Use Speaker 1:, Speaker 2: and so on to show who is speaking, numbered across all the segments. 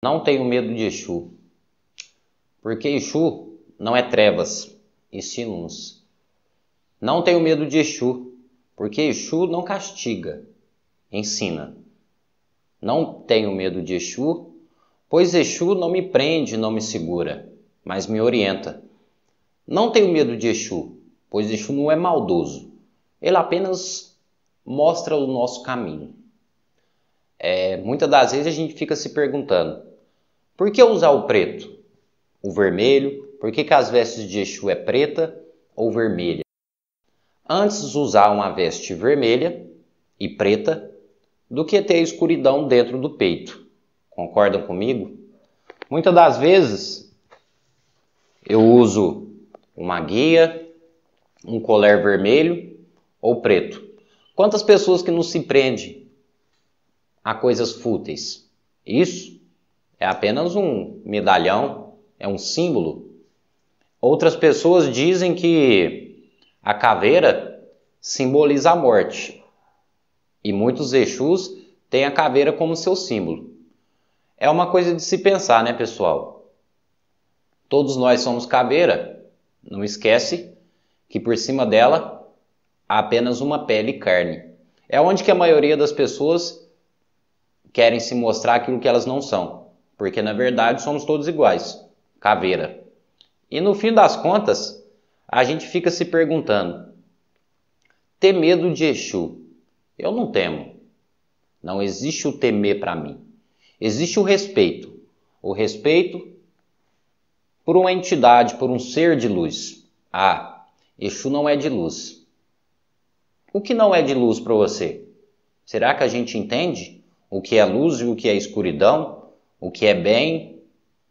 Speaker 1: Não tenho medo de Exu, porque Exu não é trevas, e sim luz. Não tenho medo de Exu, porque Exu não castiga, ensina. Não tenho medo de Exu, pois Exu não me prende, não me segura, mas me orienta. Não tenho medo de Exu, pois Exu não é maldoso. Ele apenas mostra o nosso caminho. É, muitas das vezes a gente fica se perguntando: por que usar o preto? O vermelho? Por que, que as vestes de Exu é preta ou vermelha? Antes usar uma veste vermelha e preta do que ter escuridão dentro do peito. Concordam comigo? Muitas das vezes eu uso uma guia, um colar vermelho ou preto. Quantas pessoas que não se prendem a coisas fúteis? Isso é apenas um medalhão, é um símbolo. Outras pessoas dizem que a caveira simboliza a morte. E muitos Exus têm a caveira como seu símbolo. É uma coisa de se pensar, né, pessoal? Todos nós somos caveira. Não esquece que por cima dela há apenas uma pele e carne. É onde que a maioria das pessoas querem se mostrar aquilo que elas não são porque na verdade somos todos iguais, caveira. E no fim das contas, a gente fica se perguntando: ter medo de Exu? Eu não temo. Não existe o temer para mim. Existe o respeito. O respeito por uma entidade, por um ser de luz. Ah, Exu não é de luz. O que não é de luz para você? Será que a gente entende o que é luz e o que é escuridão? O que é bem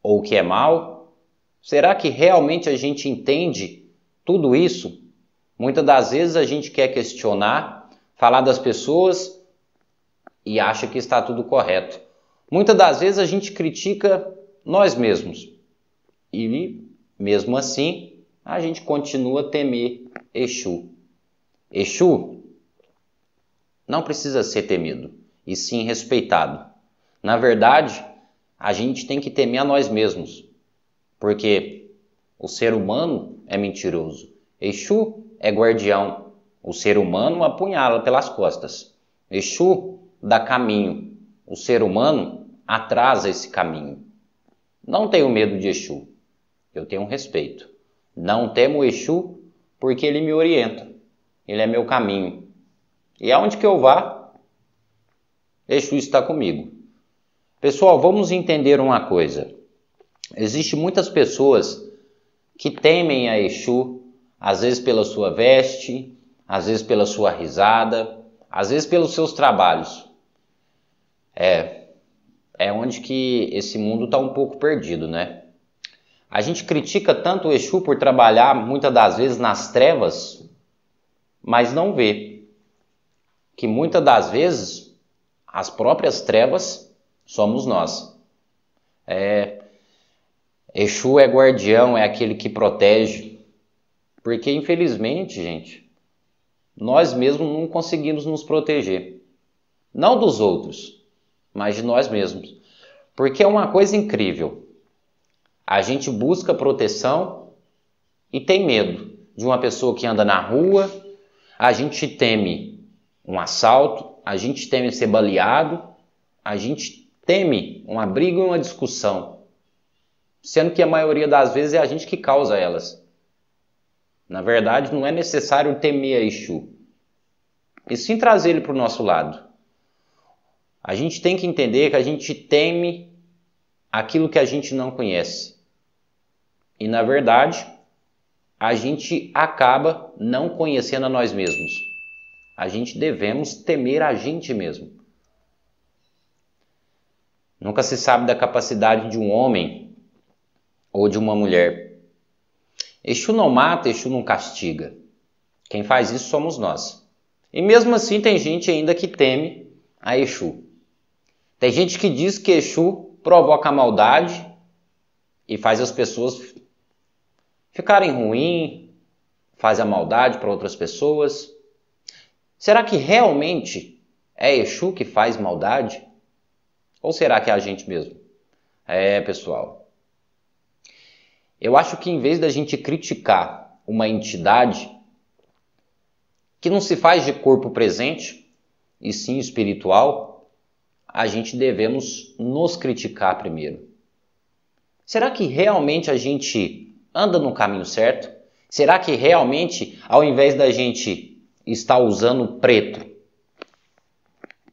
Speaker 1: ou o que é mal? Será que realmente a gente entende tudo isso? Muitas das vezes a gente quer questionar, falar das pessoas e acha que está tudo correto. Muitas das vezes a gente critica nós mesmos e, mesmo assim, a gente continua a temer Exu. Exu não precisa ser temido, e sim respeitado. Na verdade, a gente tem que temer a nós mesmos, porque o ser humano é mentiroso. Exu é guardião. O ser humano apunhala pelas costas. Exu dá caminho. O ser humano atrasa esse caminho. Não tenho medo de Exu. Eu tenho respeito. Não temo Exu porque ele me orienta. Ele é meu caminho. E aonde que eu vá, Exu está comigo. Pessoal, vamos entender uma coisa. Existem muitas pessoas que temem a Exu, às vezes pela sua veste, às vezes pela sua risada, às vezes pelos seus trabalhos. É, é onde que esse mundo está um pouco perdido, né? A gente critica tanto o Exu por trabalhar muitas das vezes nas trevas, mas não vê que muitas das vezes as próprias trevas somos nós. É, Exu é guardião, é aquele que protege. Porque, infelizmente, gente, nós mesmos não conseguimos nos proteger. Não dos outros, mas de nós mesmos. Porque é uma coisa incrível. A gente busca proteção e tem medo de uma pessoa que anda na rua, a gente teme um assalto, a gente teme ser baleado, a gente teme uma briga e uma discussão, sendo que a maioria das vezes é a gente que causa elas. Na verdade, não é necessário temer a Exu, e sim trazer ele para o nosso lado. A gente tem que entender que a gente teme aquilo que a gente não conhece. E na verdade, a gente acaba não conhecendo a nós mesmos. A gente devemos temer a gente mesmo. Nunca se sabe da capacidade de um homem ou de uma mulher. Exu não mata, Exu não castiga. Quem faz isso somos nós. E mesmo assim tem gente ainda que teme a Exu. Tem gente que diz que Exu provoca maldade e faz as pessoas ficarem ruins, faz a maldade para outras pessoas. Será que realmente é Exu que faz maldade? Ou será que é a gente mesmo? É, pessoal. Eu acho que em vez da gente criticar uma entidade que não se faz de corpo presente, e sim espiritual, a gente devemos nos criticar primeiro. Será que realmente a gente anda no caminho certo? Será que realmente, ao invés da gente estar usando preto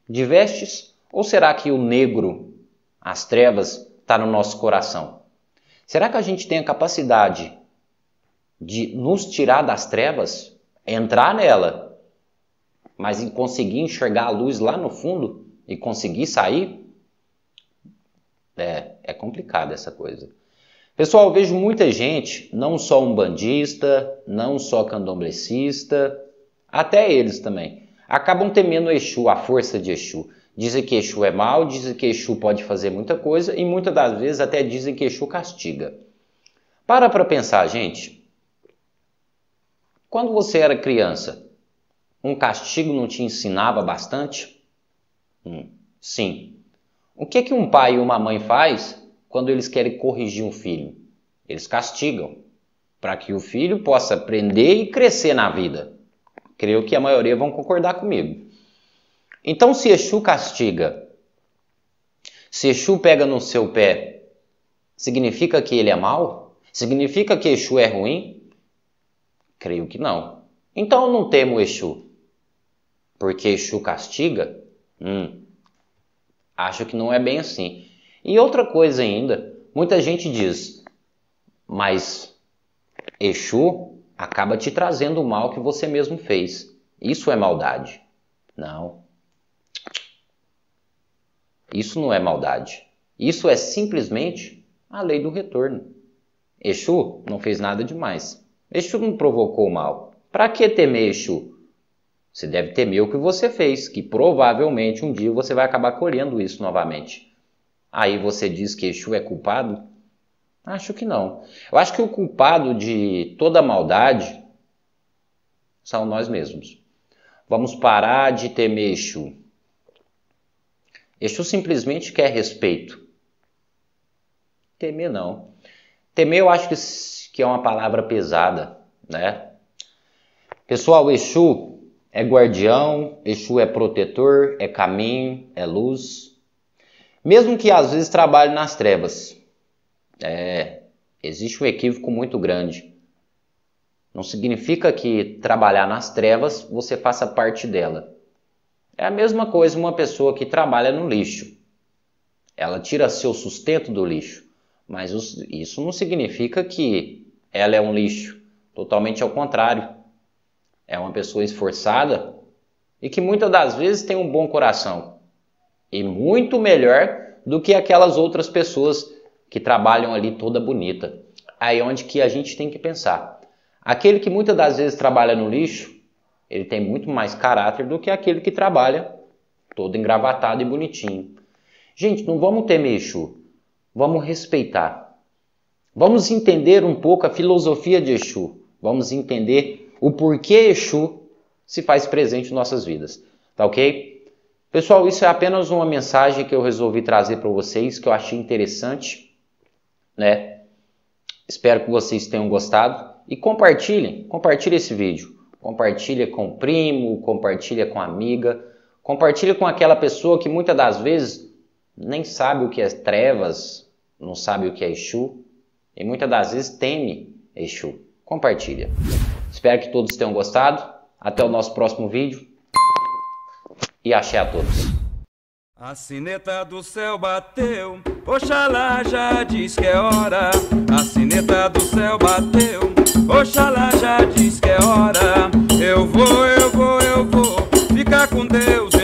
Speaker 1: de vestes, ou será que o negro, as trevas, está no nosso coração? Será que a gente tem a capacidade de nos tirar das trevas, entrar nela, mas em conseguir enxergar a luz lá no fundo e conseguir sair? É, é complicado essa coisa. Pessoal, eu vejo muita gente, não só um bandista, não só candomblecista, até eles também, acabam temendo Exu, a força de Exu. Dizem que Exu é mal, dizem que Exu pode fazer muita coisa e muitas das vezes até dizem que Exu castiga. Para para pensar, gente. Quando você era criança, um castigo não te ensinava bastante? Hum, sim. O que, que um pai e uma mãe faz quando eles querem corrigir um filho? Eles castigam para que o filho possa aprender e crescer na vida. Creio que a maioria vão concordar comigo. Então, se Exu castiga, se Exu pega no seu pé, significa que ele é mau? Significa que Exu é ruim? Creio que não. Então eu não temo Exu. Porque Exu castiga? Hum, acho que não é bem assim. E outra coisa ainda, muita gente diz, mas Exu acaba te trazendo o mal que você mesmo fez. Isso é maldade. Não. Isso não é maldade. Isso é simplesmente a lei do retorno. Exu não fez nada demais. Exu não provocou mal. Para que temer Exu? Você deve temer o que você fez, que provavelmente um dia você vai acabar colhendo isso novamente. Aí você diz que Exu é culpado? Acho que não. Eu acho que o culpado de toda maldade são nós mesmos. Vamos parar de temer Exu. Exu simplesmente quer respeito. Temer não. Temer eu acho que, que é uma palavra pesada, né? Pessoal, Exu é guardião, Exu é protetor, é caminho, é luz. Mesmo que às vezes trabalhe nas trevas. É, existe um equívoco muito grande. Não significa que trabalhar nas trevas você faça parte dela. É a mesma coisa uma pessoa que trabalha no lixo. Ela tira seu sustento do lixo, mas isso não significa que ela é um lixo. Totalmente ao contrário. É uma pessoa esforçada e que muitas das vezes tem um bom coração. E muito melhor do que aquelas outras pessoas que trabalham ali toda bonita. Aí é onde que a gente tem que pensar. Aquele que muitas das vezes trabalha no lixo, ele tem muito mais caráter do que aquele que trabalha todo engravatado e bonitinho. Gente, não vamos temer Exu, vamos respeitar. Vamos entender um pouco a filosofia de Exu. Vamos entender o porquê Exu se faz presente em nossas vidas. Tá ok? Pessoal, isso é apenas uma mensagem que eu resolvi trazer para vocês, que eu achei interessante, né? Espero que vocês tenham gostado e compartilhem, compartilhem esse vídeo compartilha com o primo, compartilha com a amiga, compartilha com aquela pessoa que muitas das vezes nem sabe o que é trevas, não sabe o que é Exu e muitas das vezes teme Exu. Compartilha. Espero que todos tenham gostado. Até o nosso próximo vídeo e axé a todos.
Speaker 2: A sineta do céu bateu, Oxalá já diz que é hora. A sineta do céu bateu, Oxalá já diz que é hora. Eu vou, eu vou, eu vou ficar com Deus.